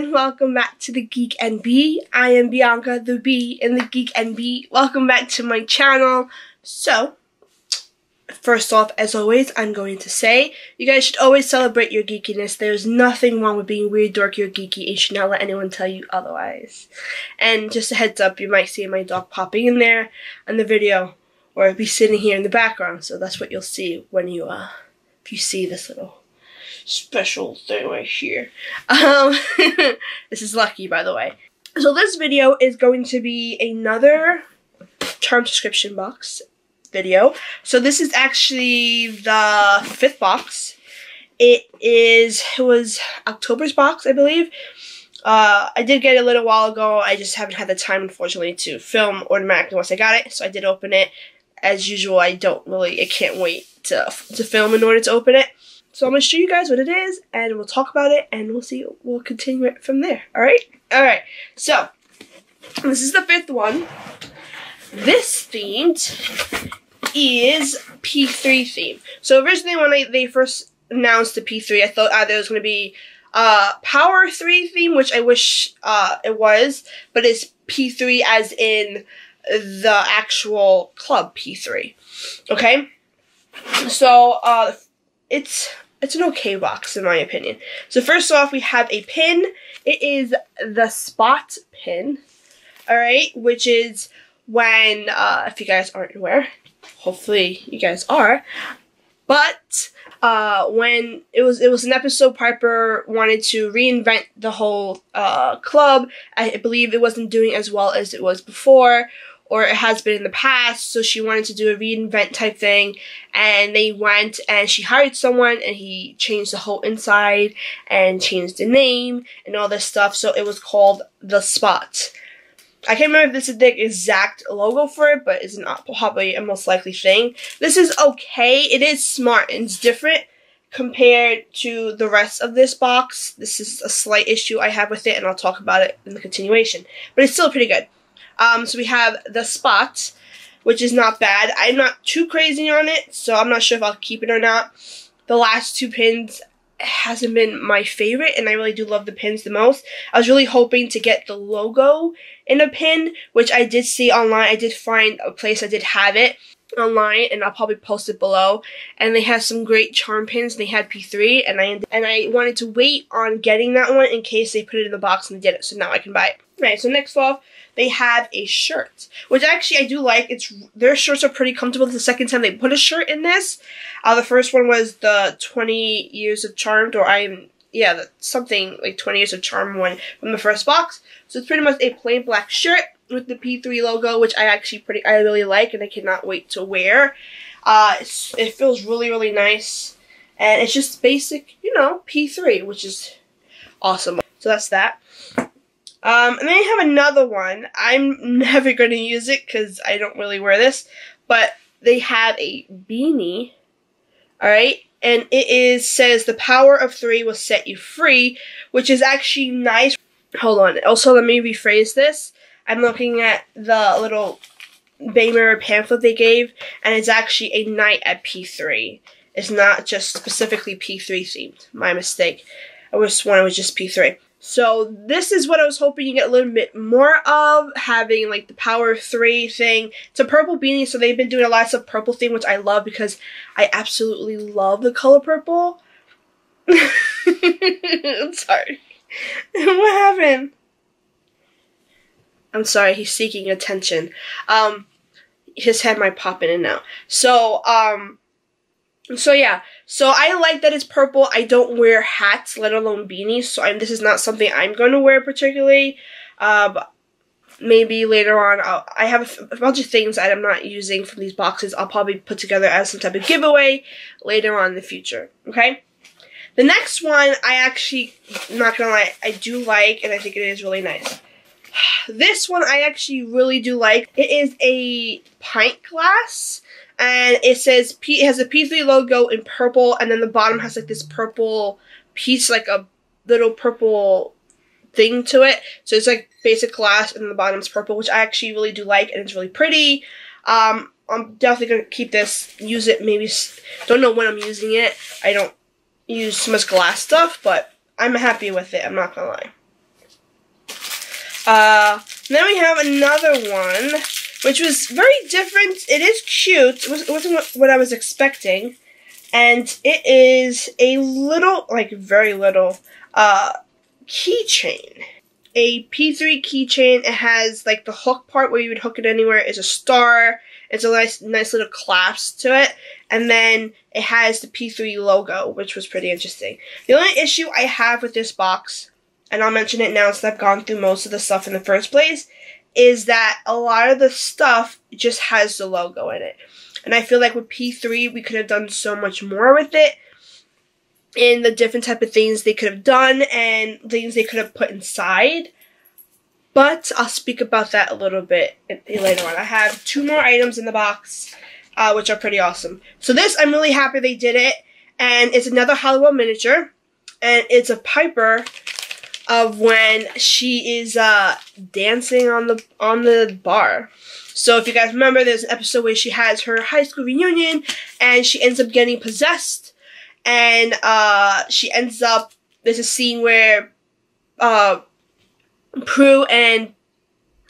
and welcome back to the Geek in B. I am Bianca, the Bee in the Geek in B. Welcome back to my channel. So, first off, as always, I'm going to say you guys should always celebrate your geekiness. There's nothing wrong with being weird, dorky, or geeky. You should not let anyone tell you otherwise. And just a heads up, you might see my dog popping in there in the video, or be sitting here in the background. So that's what you'll see when you uh, if you see this little special thing right here. Um, this is Lucky, by the way. So this video is going to be another term subscription box video. So this is actually the fifth box. It is, it was October's box, I believe. Uh, I did get it a little while ago. I just haven't had the time, unfortunately, to film automatically once I got it. So I did open it. As usual, I don't really, I can't wait to, to film in order to open it. So I'm to show you guys what it is, and we'll talk about it, and we'll see, we'll continue it from there, alright? Alright, so, this is the fifth one. This themed is P3 theme. So originally when they first announced the P3, I thought either it was going to be uh, Power 3 theme, which I wish uh, it was, but it's P3 as in the actual club P3. Okay? So, uh, it's it's an okay box in my opinion. So first off, we have a pin. It is the spot pin, all right, which is when uh, if you guys aren't aware, hopefully you guys are, but uh, when it was it was an episode Piper wanted to reinvent the whole uh, club. I believe it wasn't doing as well as it was before or it has been in the past. So she wanted to do a reinvent type thing. And they went and she hired someone and he changed the whole inside and changed the name and all this stuff. So it was called The Spot. I can't remember if this is the exact logo for it, but it's not probably a most likely thing. This is okay. It is smart and it's different compared to the rest of this box. This is a slight issue I have with it, and I'll talk about it in the continuation. But it's still pretty good. Um, so we have the spot, which is not bad. I'm not too crazy on it, so I'm not sure if I'll keep it or not. The last two pins hasn't been my favorite, and I really do love the pins the most. I was really hoping to get the logo in a pin, which I did see online. I did find a place that did have it online and I'll probably post it below and they have some great charm pins they had P3 and I and I wanted to wait on getting that one in case they put it in the box and they did it so now I can buy it. Right, so next off they have a shirt, which actually I do like. It's their shirts are pretty comfortable. The second time they put a shirt in this. Uh, the first one was the 20 years of Charmed, or I'm yeah, the, something like 20 years of Charm one from the first box. So it's pretty much a plain black shirt with the P3 logo, which I actually pretty I really like, and I cannot wait to wear. Uh, it feels really really nice, and it's just basic, you know, P3, which is awesome. So that's that. Um, and then I have another one. I'm never going to use it because I don't really wear this, but they have a beanie. All right, and it is says the power of three will set you free, which is actually nice. Hold on. Also, let me rephrase this. I'm looking at the little Bay Mirror pamphlet they gave, and it's actually a night at P3. It's not just specifically P3 themed. My mistake. I was sworn it was just P3. So this is what I was hoping you get a little bit more of, having like the power three thing. It's a purple beanie, so they've been doing a lot of purple thing, which I love because I absolutely love the color purple. I'm sorry. what happened? I'm sorry, he's seeking attention. Um, his head might pop in and out. So, um, so yeah, so I like that it's purple. I don't wear hats, let alone beanies, so I'm, this is not something I'm going to wear particularly. Uh, maybe later on, I'll, i have a, bunch of things that I'm not using from these boxes. I'll probably put together as some type of giveaway later on in the future. Okay. The next one, I actually, I'm not gonna lie, I do like, and I think it is really nice. This one I actually really do like. It is a pint glass and it says P it has a P3 logo in purple and then the bottom has like this purple piece like a little purple thing to it. So it's like basic glass and the bottom's purple, which I actually really do like and it's really pretty. Um, I'm definitely gonna keep this, use it maybe, don't know when I'm using it. I don't use so much glass stuff, but I'm happy with it, I'm not gonna lie. Uh, then we have another one, which was very different. It is cute. It, was, wasn't what I was expecting. And it is a little, like very little, uh, keychain. A P3 keychain. It has like the hook part where you would hook it anywhere is a star. It's a nice, nice little clasp to it. And then it has the P3 logo, which was pretty interesting. The only issue I have with this box, and I'll mention it now since I've gone through most of the stuff in the first place, is that a lot of the stuff just has the logo in it. And I feel like with P3, we could have done so much more with it in the different type of things they could have done and things they could have put inside. But I'll speak about that a little bit later on. I have two more items in the box, uh, which are pretty awesome. So this, I'm really happy they did it. And it's another Halliwell miniature. And it's a Piper of when she is uh, dancing on the on the bar. So if you guys remember, there's an episode where she has her high school reunion and she ends up getting possessed. And uh, she ends up, there's a scene where uh, Prue and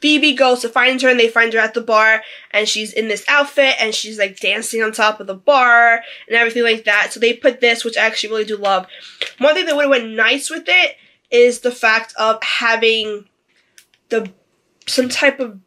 Phoebe goes to find her and they find her at the bar and she's in this outfit and she's like dancing on top of the bar and everything like that. So they put this, which I actually really do love. One thing that would have went nice with it is the fact of having the some type of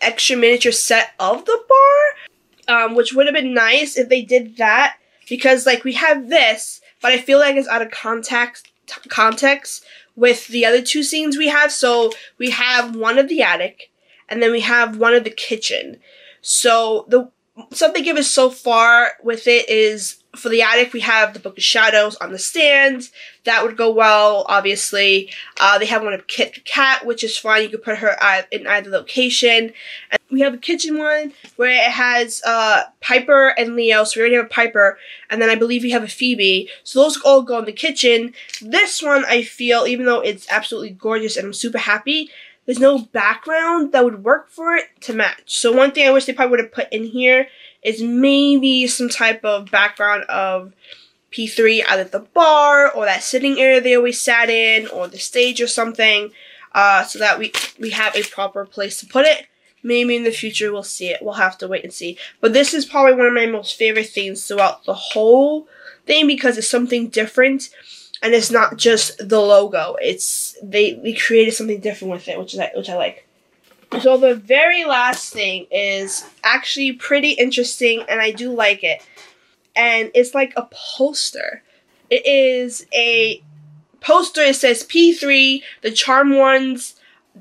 extra miniature set of the bar, um, which would have been nice if they did that because like we have this, but I feel like it's out of context context with the other two scenes we have. So we have one of the attic, and then we have one of the kitchen. So the something given so far with it is for the attic, we have the Book of Shadows on the stand. That would go well, obviously. Uh, they have one of Kit the Cat, which is fine. You could put her in either location. And we have a kitchen one where it has uh, Piper and Leo. So we already have a Piper. And then I believe we have a Phoebe. So those all go in the kitchen. This one, I feel, even though it's absolutely gorgeous and I'm super happy, there's no background that would work for it to match. So one thing I wish they probably would have put in here is maybe some type of background of P3 either the bar or that sitting area they always sat in or the stage or something uh, so that we, we have a proper place to put it. Maybe in the future we'll see it. We'll have to wait and see. But this is probably one of my most favorite things throughout the whole thing because it's something different and it's not just the logo. It's they, we created something different with it, which is which I like. So the very last thing is actually pretty interesting and I do like it. And it's like a poster. It is a poster, it says P3, the Charmed Ones,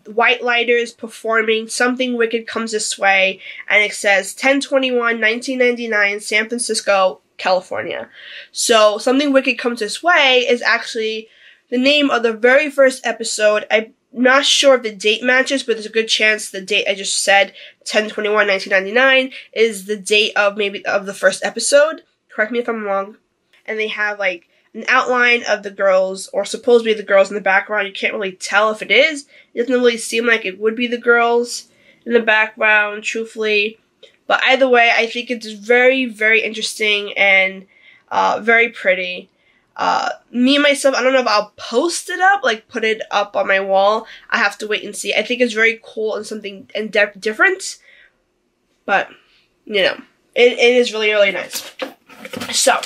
White Lighters performing Something Wicked Comes This Way, and it says 1021 1999 San Francisco, California. So Something Wicked Comes This Way is actually the name of the very first episode. I not sure if the date matches, but there's a good chance the date I just said, 1021 1999, is the date of maybe of the first episode. Correct me if I'm wrong. And they have like an outline of the girls, or supposed to be the girls in the background. You can't really tell if it is. It doesn't really seem like it would be the girls in the background, truthfully. But either way, I think it's very, very interesting and uh, very pretty. Uh, me myself, I don't know if I'll post it up, like put it up on my wall. I have to wait and see. I think it's very cool and something and different, but you know, it, it is really really nice. So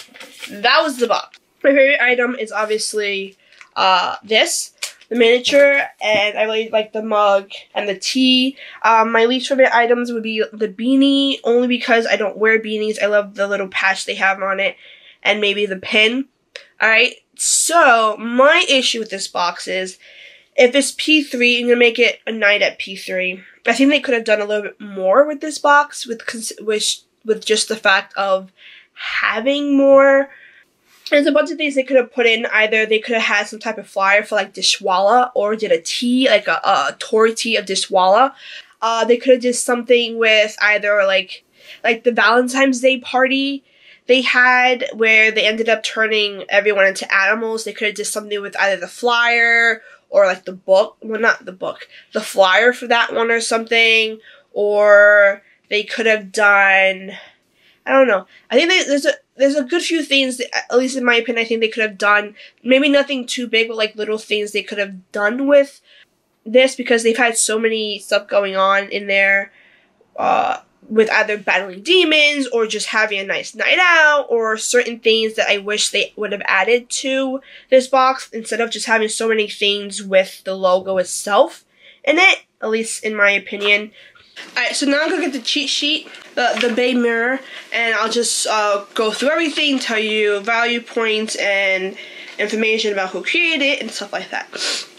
that was the box. My favorite item is obviously uh, this, the miniature, and I really like the mug and the tee. Um, my least favorite items would be the beanie, only because I don't wear beanies. I love the little patch they have on it, and maybe the pin. Alright, so my issue with this box is if it's P3, I'm gonna make it a night at P3. I think they could have done a little bit more with this box with with with just the fact of having more. There's a bunch of things they could have put in. Either they could have had some type of flyer for like Dishwalla, or did a tea, like a, a Tory tea of Dishwalla. Uh, they could have did something with either like like the Valentine's Day party they had where they ended up turning everyone into animals. They could have did something with either the flyer or like the book. Well, not the book, the flyer for that one or something. Or they could have done. I don't know. I think they, there's a there's a good few things, that, at least in my opinion, I think they could have done. Maybe nothing too big, but like little things they could have done with this because they've had so many stuff going on in there uh, with either battling demons or just having a nice night out or certain things that I wish they would have added to this box instead of just having so many things with the logo itself in it, at least in my opinion. Alright, so now I'm gonna get the cheat sheet, the, the Bay Mirror, and I'll just uh, go through everything, tell you value points and information about who created it and stuff like that.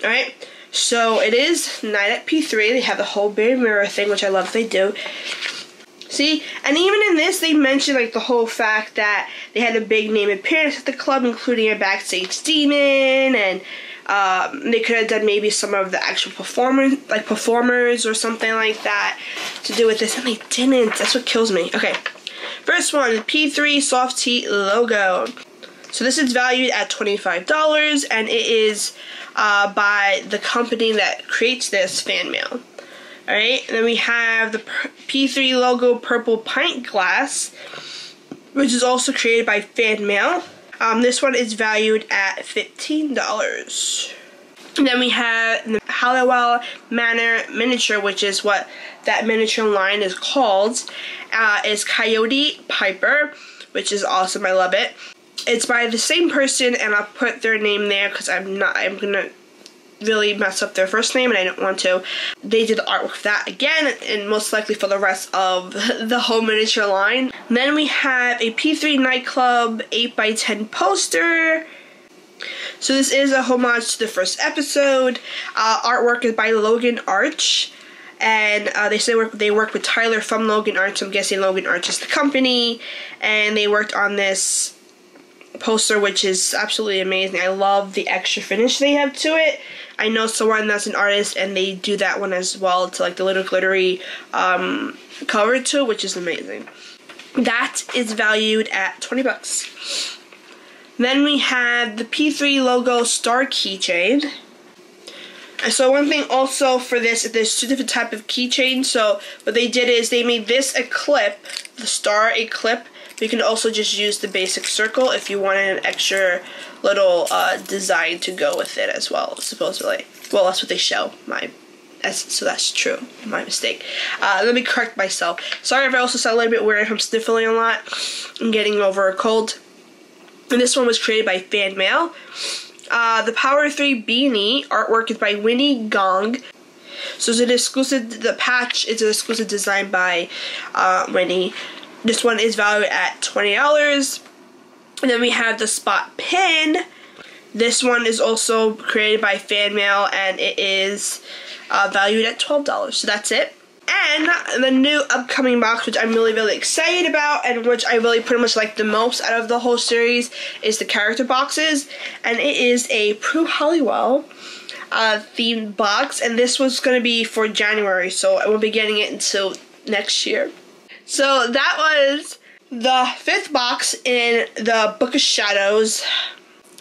Alright, so it is Night at P3. They have the whole Bay Mirror thing, which I love they do. See, and even in this, they mentioned like the whole fact that they had a big name appearance at the club, including a backstage demon, and um, they could have done maybe some of the actual performers, like performers or something like that, to do with this, and they didn't. That's what kills me. Okay, first one, P3 Soft Tee logo. So this is valued at $25 and it is uh, by the company that creates this fan mail. Alright, then we have the P3 logo purple pint glass, which is also created by Fan Mail. Um, this one is valued at $15. And then we have the Halliwell Manor miniature, which is what that miniature line is called, uh, is Coyote Piper, which is awesome. I love it. It's by the same person, and I'll put their name there because I'm not. I'm gonna really mess up their first name and I don't want to. They did the artwork for that again and most likely for the rest of the whole miniature line. then we have a P3 nightclub 8x10 poster. So this is a homage to the first episode. Uh, artwork is by Logan Arch. And uh, they say they worked with Tyler from Logan Arch. I'm guessing Logan Arch is the company. And they worked on this poster, which is absolutely amazing. I love the extra finish they have to it. I know someone that's an artist and they do that one as well to like the little glittery um, cover to, which is amazing. That is valued at 20 bucks. Then we have the P3 logo star keychain. And so one thing also for this, there's two different type of keychains. So what they did is they made this a clip, the star a clip. You can also just use the basic circle if you wanted an extra little uh, design to go with it as well, supposedly. Well, that's what they show. My that's, so that's true. My mistake. Uh, let me correct myself. Sorry if I also sound a little bit weird. I'm sniffling a lot. I'm getting over a cold. And this one was created by Fan Mail. Uh, the Power 3 Beanie artwork is by Winnie Gong. So it's an exclusive, the patch is an exclusive design by uh, Winnie. This one is valued at $20. And then we have the spot pin. This one is also created by Fan Mail and it is uh, valued at $12. So that's it. And the new upcoming box, which I'm really, really excited about, and which I really pretty much like the most out of the whole series, is the character boxes. And it is a Prue Halliwell uh, themed box, and this was going to be for January, so I won't be getting it until next year. So that was the fifth box in the Book of Shadows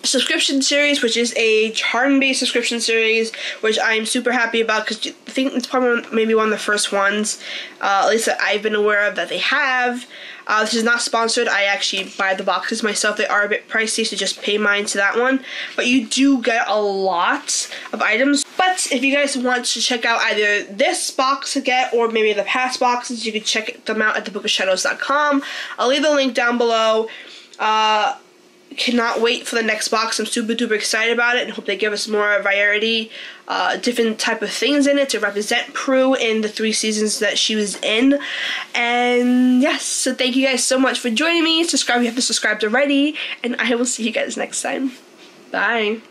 subscription series, which is a charm-based subscription series, which I'm super happy about because I think it's probably maybe one of the first ones, uh, at least that I've been aware of that they have. Uh, this is not sponsored. I actually buy the boxes myself. They are a bit pricey, so just pay mine to that one. But you do get a lot of items. But if you guys want to check out either this box to get or maybe the past boxes, you can check them out at thebookofshadows.com. I'll leave the link down below. Uh, cannot wait for the next box. I'm super duper excited about it and hope they give us more variety, uh, different type of things in it to represent Prue in the three seasons that she was in. And yes, so thank you guys so much for joining me. Subscribe if you haven't subscribed already, and I will see you guys next time. Bye.